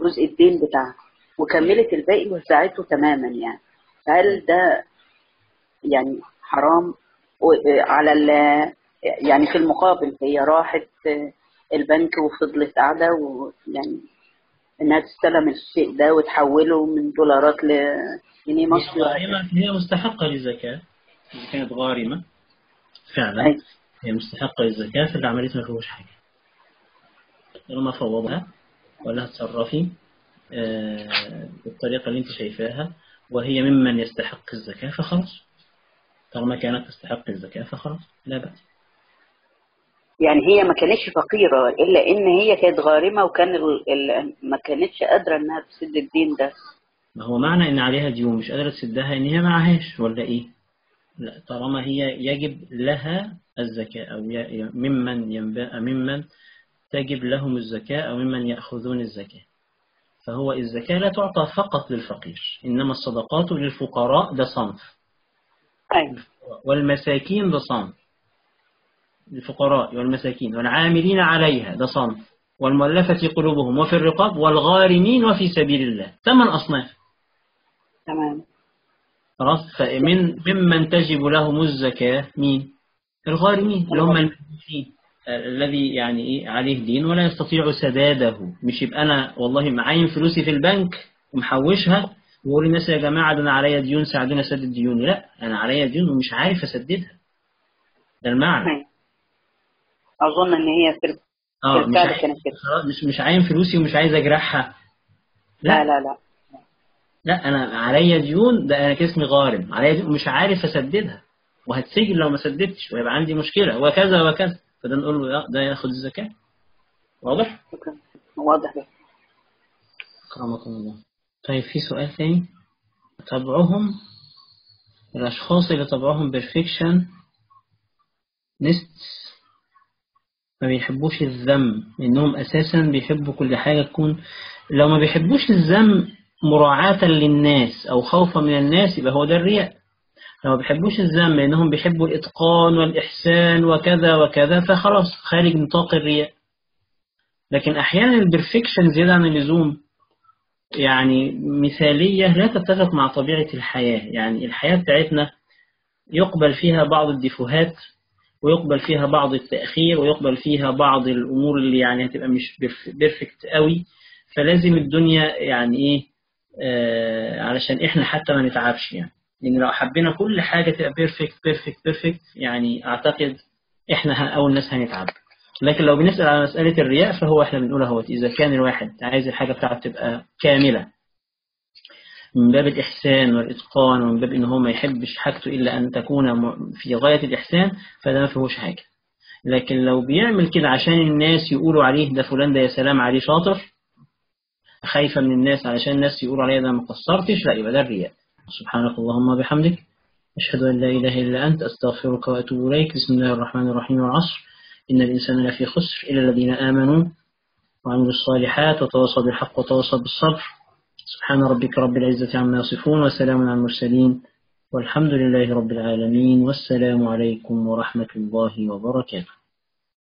جزء الدين بتاعها. وكملت الباقي وزعته تماما يعني. فهل ده يعني حرام؟ على يعني في المقابل هي راحت البنك وفضلت قاعدة ويعني إنها تستلم الشيء ده وتحوله من دولارات لجنيه مصري. هي مستحقة للزكاة إذا كانت غارمة فعلا. أي. هي مستحقة للزكاة فاللي عملتها ما فيهوش حاجة. لما فوضها ولا تصرفي بالطريقة اللي انت شايفاها وهي ممن يستحق الزكاة فخلاص. طالما كانت تستحق الزكاة فخلاص. لا بأس. يعني هي ما كانتش فقيرة إلا إن هي كانت غارمة وكان ال... ال... ما كانتش قادرة إنها تسد الدين ده ما هو معنى إن عليها ديون مش قادرة تسدها إن هي معهاش ولا إيه؟ لا طالما هي يجب لها الزكاة أو ي... ممن ينبأ ممن تجب لهم الزكاة أو ممن يأخذون الزكاة فهو الزكاة لا تعطى فقط للفقير إنما الصدقات للفقراء ده صنف أيوة. والمساكين ده صنف الفقراء والمساكين والعاملين عليها ده صنف. والمؤلفة قلوبهم وفي الرقاب والغارمين وفي سبيل الله. ثمان أصناف. تمام. خلاص؟ فمن ممن تجب لهم الزكاة مين؟ الغارمين اللي هم المسلمين الذي يعني إيه؟ عليه دين ولا يستطيع سداده. مش يبقى أنا والله معين فلوسي في البنك ومحوشها وأقول للناس يا جماعة ده أنا عليا ديون ساعدوني أسدد ديوني لا أنا عليا ديون ومش عارف أسددها. ده المعنى. أظن إن هي في آه مش عايز مش مش عاين فلوسي ومش عايز أجرحها. لا. لا لا لا. أنا عليا ديون ده أنا كاسمي غارم. عليا ديون ومش عارف أسددها. وهتسجن لو ما سددتش ويبقى عندي مشكلة. وكذا وكذا. فده نقول له ده ياخد الزكاة. واضح؟ شكرا. واضح. أكرمكم الله. طيب في سؤال ثاني طبعهم الأشخاص اللي طبعهم perfectionist ما بيحبوش الذم إنهم أساسا بيحبوا كل حاجة تكون لو ما بيحبوش الذم مراعاة للناس أو خوفا من الناس يبقى هو ده الرياء. لو ما بيحبوش الذم إنهم بيحبوا الإتقان والإحسان وكذا وكذا فخلاص خارج نطاق الرياء. لكن أحيانا البرفكشن زيادة عن اللزوم يعني مثالية لا تتفق مع طبيعة الحياة. يعني الحياة بتاعتنا يقبل فيها بعض الديفوهات ويقبل فيها بعض التأخير ويقبل فيها بعض الأمور اللي يعني هتبقى مش perfect قوي. فلازم الدنيا يعني إيه آه علشان إحنا حتى ما نتعبش يعني. لأن لو حبينا كل حاجة تبقى perfect perfect perfect يعني أعتقد إحنا أول ناس هنتعب. لكن لو بنسأل على مسألة الرياء فهو إحنا بنقول هو إذا كان الواحد عايز الحاجة بتاعته تبقى كاملة من باب الإحسان والإتقان ومن باب إن هو ما يحبش حاجته إلا أن تكون في غاية الإحسان فده ما فيهوش حاجة. لكن لو بيعمل كده عشان الناس يقولوا عليه ده فلان ده يا سلام عليه شاطر خايفة من الناس علشان الناس يقولوا عليه ده ما قصرتش لا يبقى ده الرياء. سبحانك اللهم وبحمدك أشهد أن لا إله إلا أنت أستغفرك وأتوب إليك. بسم الله الرحمن الرحيم والعصر. إن الإنسان لفي خسر إلا الذين آمنوا وعملوا الصالحات وتواصوا بالحق وتواصوا بالصبر. سبحان ربك رب العزة عما يصفون وسلام على المرسلين والحمد لله رب العالمين والسلام عليكم ورحمة الله وبركاته.